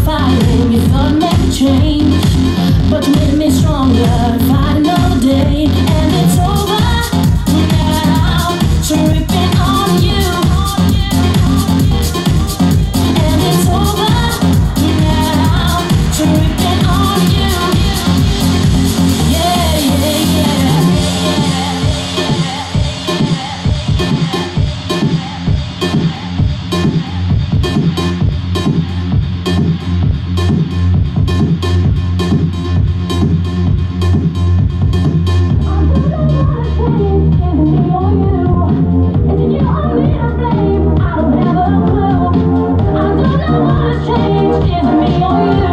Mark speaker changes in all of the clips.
Speaker 1: fire, you thought a train.
Speaker 2: Oh.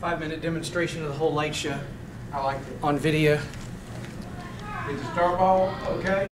Speaker 2: five-minute demonstration of the whole light show
Speaker 3: I like it.
Speaker 2: on video.
Speaker 3: Is the star ball okay?